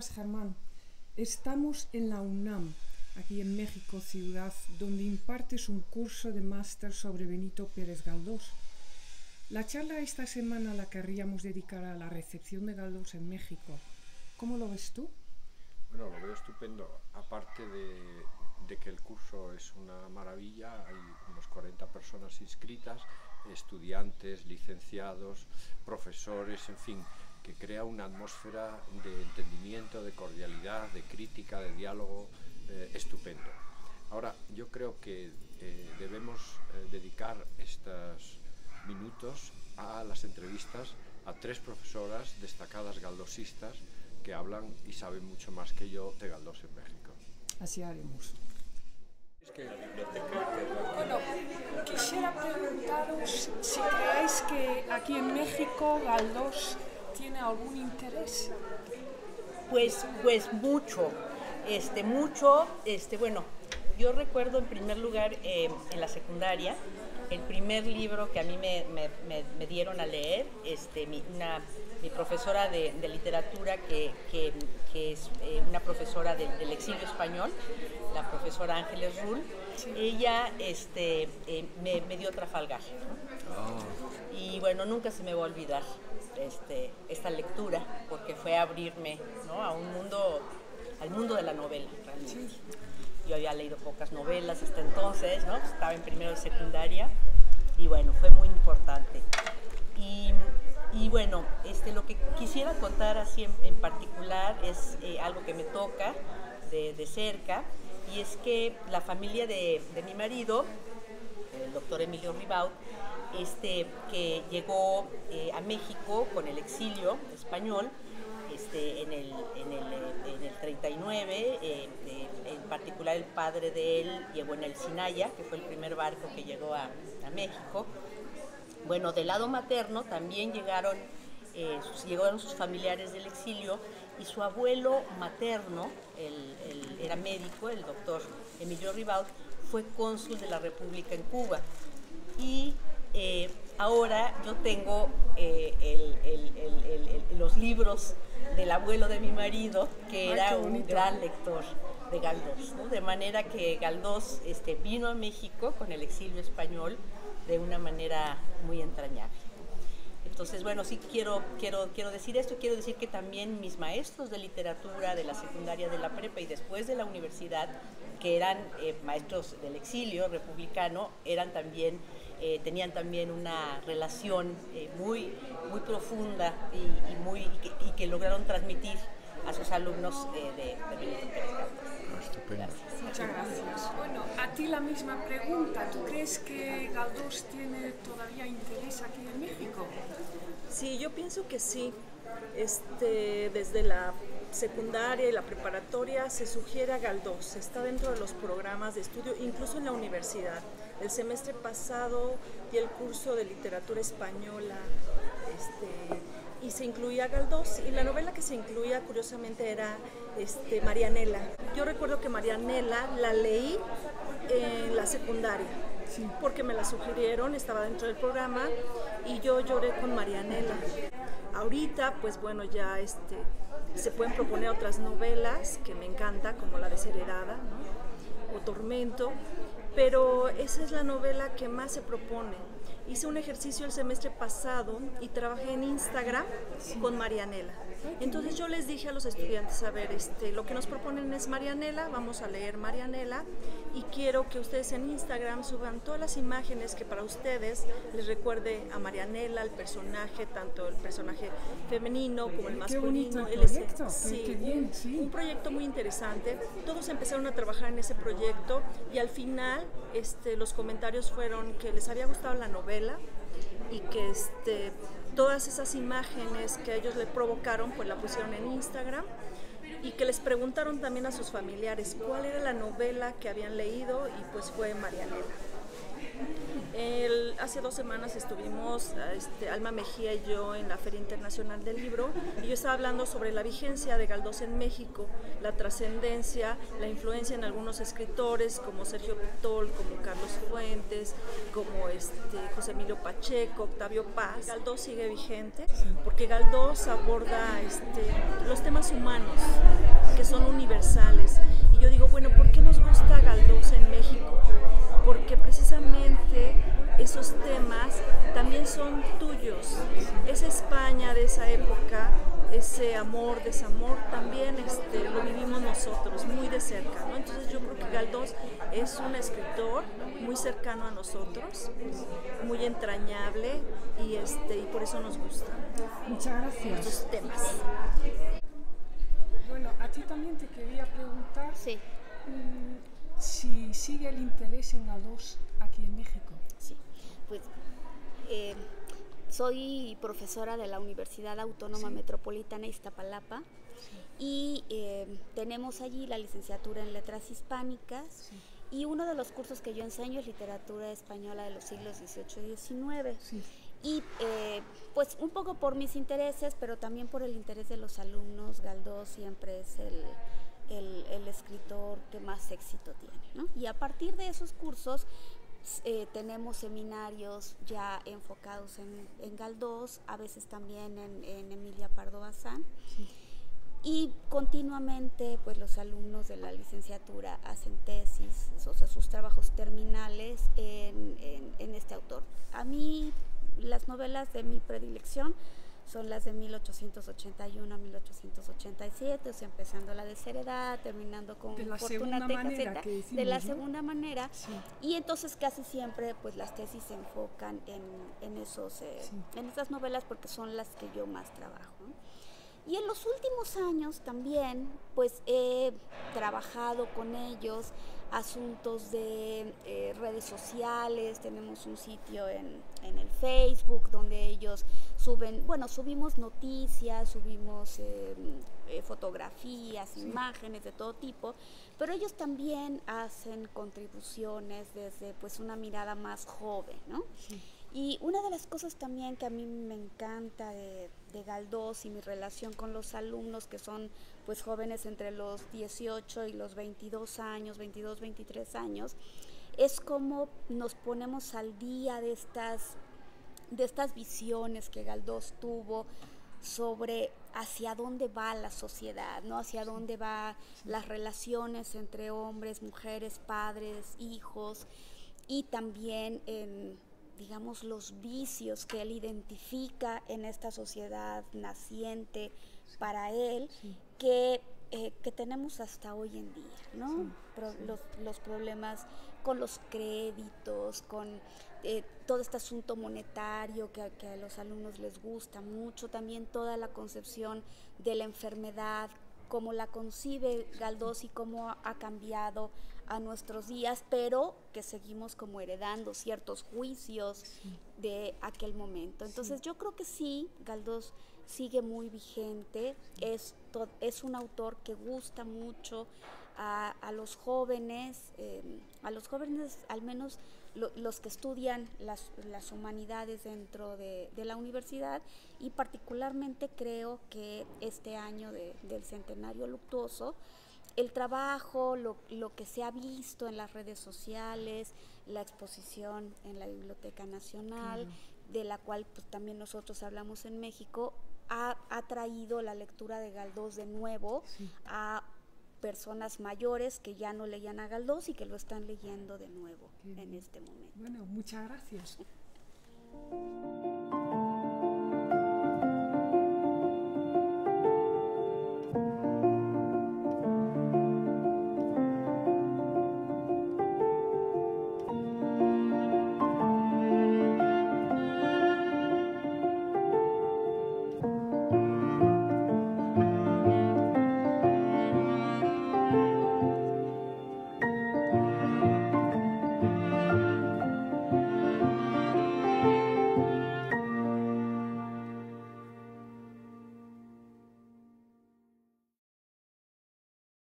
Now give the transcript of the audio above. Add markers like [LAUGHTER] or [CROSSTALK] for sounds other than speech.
días, Germán. Estamos en la UNAM, aquí en México, ciudad, donde impartes un curso de máster sobre Benito Pérez Galdós. La charla esta semana la querríamos dedicar a la recepción de Galdós en México. ¿Cómo lo ves tú? Bueno, lo veo estupendo. Aparte de, de que el curso es una maravilla, hay unos 40 personas inscritas, estudiantes, licenciados, profesores, en fin, que crea una atmósfera de entendimiento, de cordialidad, de crítica, de diálogo eh, estupendo. Ahora, yo creo que eh, debemos eh, dedicar estos minutos a las entrevistas a tres profesoras destacadas galdosistas que hablan y saben mucho más que yo de Galdós en México. Así haremos. Bueno, quisiera preguntaros si creéis que aquí en México Galdós tiene algún interés. Pues, pues mucho, este, mucho, este, bueno, yo recuerdo en primer lugar eh, en la secundaria, el primer libro que a mí me, me, me, dieron a leer, este, mi, una, mi profesora de, de literatura, que, que, que es eh, una profesora del, del, exilio español, la profesora Ángeles Rull, sí. ella este, eh, me, me, dio Trafalgar. Oh. Y bueno, nunca se me va a olvidar este, esta lectura, porque fue abrirme ¿no? a un mundo, al mundo de la novela, realmente. Yo había leído pocas novelas hasta entonces, ¿no? estaba en primero de secundaria y bueno, fue muy importante. Y, y bueno, este, lo que quisiera contar así en, en particular es eh, algo que me toca de, de, cerca y es que la familia de, de mi marido, el doctor Emilio Ribaud, este, que llegó eh, a México con el exilio español este, en, el, en, el, en, el, 39, eh, en particular el padre de él llegó en el Sinaya, que fue el primer barco que llegó a, México. Bueno, del lado materno también llegaron, eh, sus, llegaron sus familiares del exilio y su abuelo materno, era médico, el doctor Emilio Ribaud, fue cónsul de la República en Cuba. Y eh, ahora yo tengo eh, el, el, los libros del abuelo de mi marido, que era Ay, un gran lector de Galdós, ¿no? de manera que Galdós este, vino a México con el exilio español de una manera muy entrañable. Entonces, bueno, sí quiero, quiero, quiero decir esto, quiero decir que también mis maestros de literatura de la secundaria, de la prepa y después de la universidad, que eran eh, maestros del exilio republicano, eran también eh, tenían también una relación eh, muy, muy profunda y, y muy, y que, y que, lograron transmitir a sus alumnos eh, de, Benito Pérez Galdós. Muchas gracias. Bueno, a ti la misma pregunta. ¿Tú crees que Galdós tiene todavía interés aquí en México? Sí, yo pienso que sí. Este, desde la secundaria y la preparatoria se sugiere a Galdós, está dentro de los programas de estudio, incluso en la universidad. El semestre pasado di el curso de literatura española este, y se incluía Galdós y la novela que se incluía curiosamente era este, Marianela. Yo recuerdo que Marianela la leí en la secundaria. Sí. porque me la sugirieron, estaba dentro del programa y yo lloré con Marianela. Ahorita, pues bueno, ya este, se pueden proponer otras novelas que me encanta, como la Desheredada ¿no? o Tormento, pero esa es la novela que más se propone. Hice un ejercicio el semestre pasado y trabajé en Instagram sí. con Marianela. Entonces yo les dije a los estudiantes, a ver, este, lo que nos proponen es Marianela, vamos a leer Marianela y quiero que ustedes en Instagram suban todas las imágenes que para ustedes les recuerde a Marianela, el personaje, tanto el personaje femenino como el masculino. Qué proyecto, sí, qué bien, sí. Un, proyecto muy interesante. Todos empezaron a trabajar en ese proyecto y al final este, los comentarios fueron que les había gustado la novela y que este, todas esas imágenes que ellos le provocaron, pues la pusieron en Instagram y que les preguntaron también a sus familiares cuál era la novela que habían leído y pues fue Marianela. Hace dos semanas estuvimos, este, Alma Mejía y yo, en la Feria Internacional del Libro, y yo estaba hablando sobre la vigencia de Galdós en México, la trascendencia, la influencia en algunos escritores como Sergio Pitol, como Carlos Fuentes, como este, José Emilio Pacheco, Octavio Paz. Galdós sigue vigente porque Galdós aborda este, los temas humanos que son universales. Y yo digo, bueno, ¿por qué nos gusta Galdós en México? Porque precisamente esos temas también son tuyos. Esa España de esa época, ese amor, desamor, también este, lo vivimos nosotros muy de cerca. Entonces yo creo que Galdós es un escritor muy cercano a nosotros, muy entrañable y, este, y por eso nos gusta. Muchas gracias. Sus temas. Bueno, a ti también te quería preguntar sí. Si sigue el interés en Galdós aquí en México. Sí, pues eh, soy profesora de la Universidad Autónoma Metropolitana Iztapalapa y eh, tenemos allí la licenciatura en Letras Hispánicas y uno de los cursos que yo enseño es literatura española de los siglos XVIII y XIX. Y eh, pues un poco por mis intereses, pero también por el interés de los alumnos, Galdós siempre es el, el, escritor que más éxito tiene. ¿no? Y a partir de esos cursos eh, tenemos seminarios ya enfocados en, en, Galdós, a veces también en, en Emilia Pardo Bazán. Y continuamente, pues los alumnos de la licenciatura hacen tesis, o sea, sus trabajos terminales en, en este autor. A mí las novelas de mi predilección son las de 1881 a 1887, o sea, empezando la desheredad, terminando con de la segunda manera, de la segunda manera, y entonces casi siempre pues las tesis se enfocan en, en esos, eh, en esas novelas porque son las que yo más trabajo. Y en los últimos años también pues he trabajado con ellos asuntos de eh, redes sociales, tenemos un sitio en, en, el Facebook donde ellos suben, bueno, subimos noticias, subimos eh, eh, fotografías, imágenes de todo tipo, pero ellos también hacen contribuciones desde pues una mirada más joven, ¿no? Y una de las cosas también que a mí me encanta de, Galdós y mi relación con los alumnos que son pues jóvenes entre los 18 y los 22 años, 22, 23 años, es como nos ponemos al día de estas, de estas visiones que Galdós tuvo sobre hacia dónde va la sociedad, ¿no? Hacia dónde van las relaciones entre hombres, mujeres, padres, hijos y también en digamos, los vicios que él identifica en esta sociedad naciente para él, que, eh, que, tenemos hasta hoy en día, ¿no? los, los, problemas con los créditos, con eh, todo este asunto monetario que, que, a los alumnos les gusta mucho, también toda la concepción de la enfermedad, cómo la concibe Galdós y cómo ha cambiado a nuestros días, pero que seguimos como heredando ciertos juicios de aquel momento. Entonces yo creo que sí, Galdós sigue muy vigente, es, es un autor que gusta mucho a, los jóvenes, eh, a los jóvenes al menos los que estudian las, las humanidades dentro de, de, la universidad y particularmente creo que este año del centenario luctuoso, el trabajo, lo, lo, que se ha visto en las redes sociales, la exposición en la Biblioteca Nacional, de la cual pues, también nosotros hablamos en México, ha, ha, traído la lectura de Galdós de nuevo a personas mayores que ya no leían a Galdós y que lo están leyendo de nuevo en este momento. Bueno, muchas gracias. [LAUGHS]